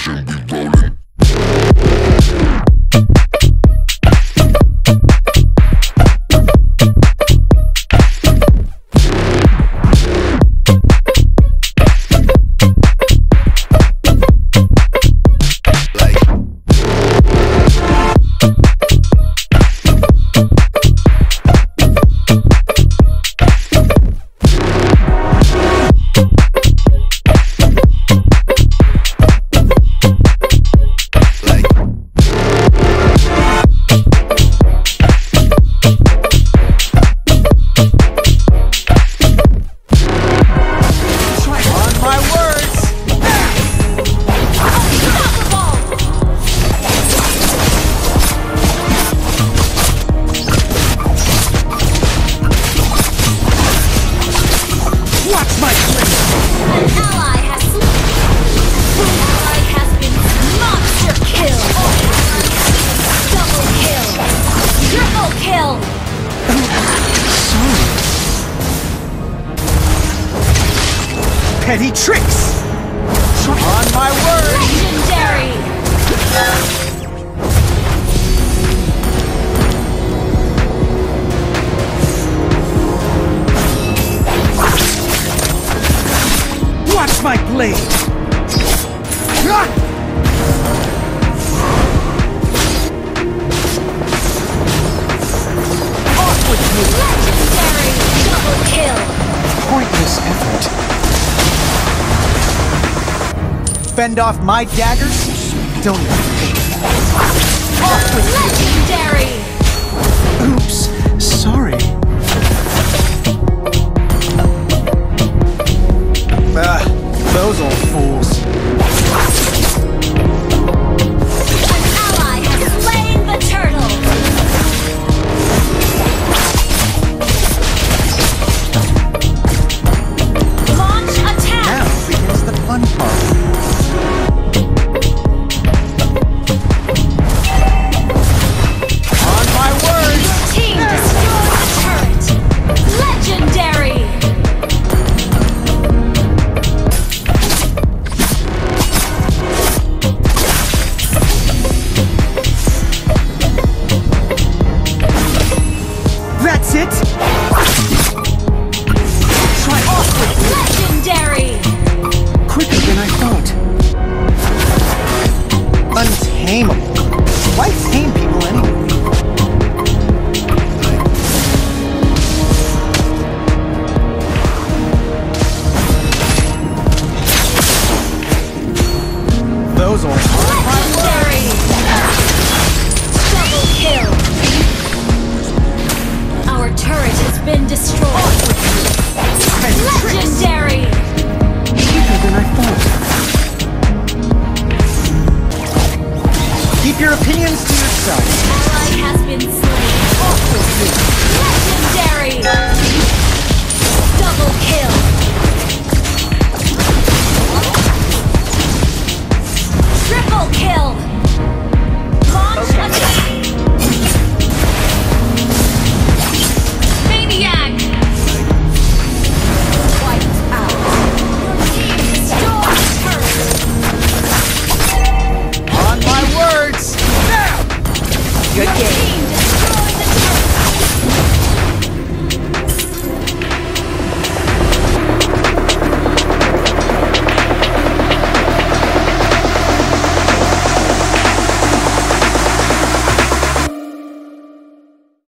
explosion, Petty tricks! On my words! Legendary. Watch my blade! Fend off my daggers? Don't. Off with Legendary. Legendary! Double kill! Our turret has been destroyed! Legendary! Than I thought. Keep your opinions to yourself. Ally has been slain. Legendary! Double kill! Good game.